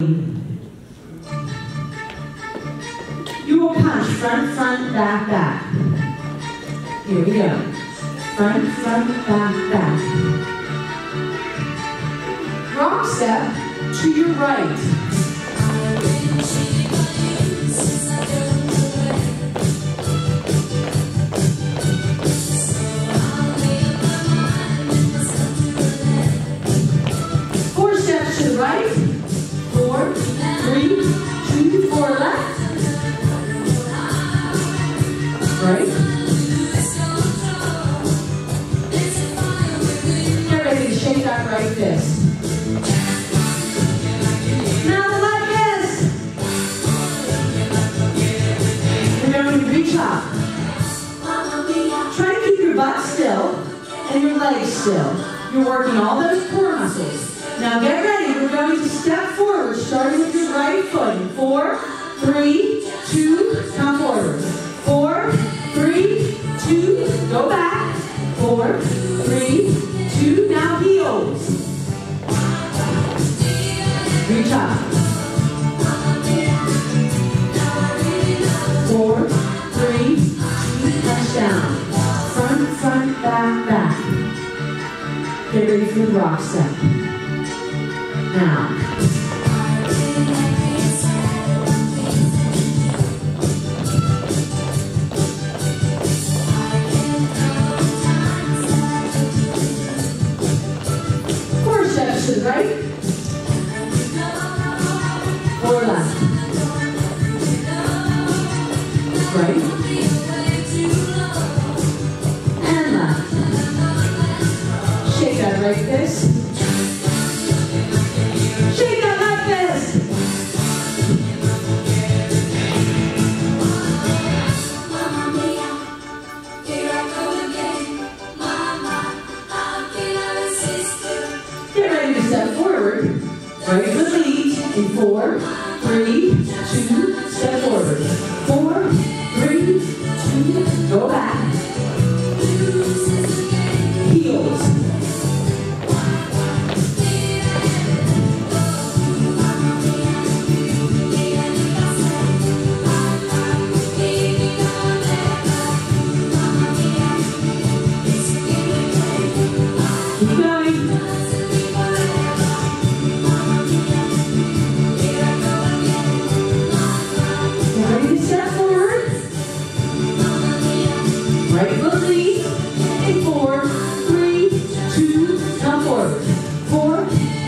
You will punch front, front, back, back. Here we go. Front, front, back, back. Rock step to your right. Four steps to the right. And your legs still. You're working all those core muscles. Now get ready. We're going to step forward, starting with your right foot. Four, three, two, come forward. Four, three, two, go back. Four, three, two, now heels. Reach up. Four, Get ready for the rock step. Now. Right. Four left. Forward. Foot leads in four, three, two,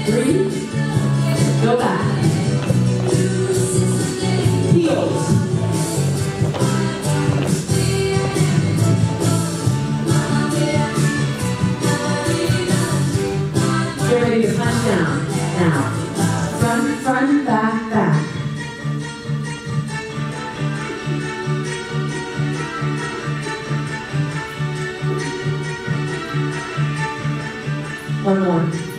three, go back. Heels. Get ready to punch down. Now. Front, front, back, back. One more.